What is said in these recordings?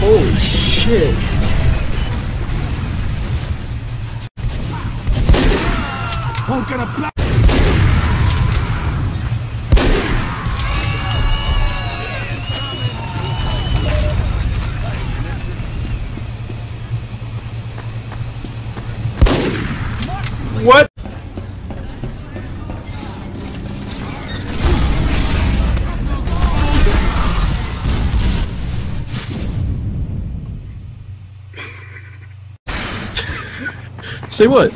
Holy shit. Won't get a black. What? Say what?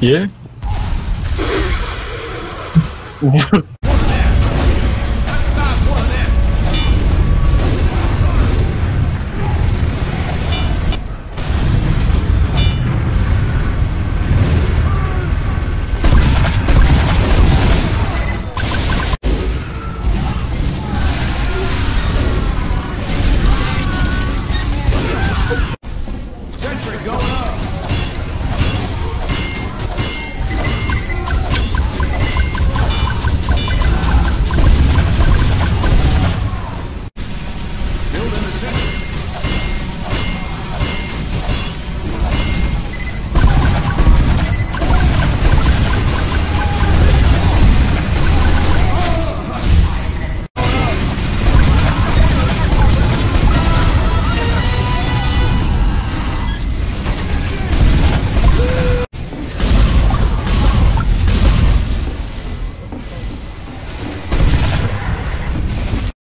Yeah?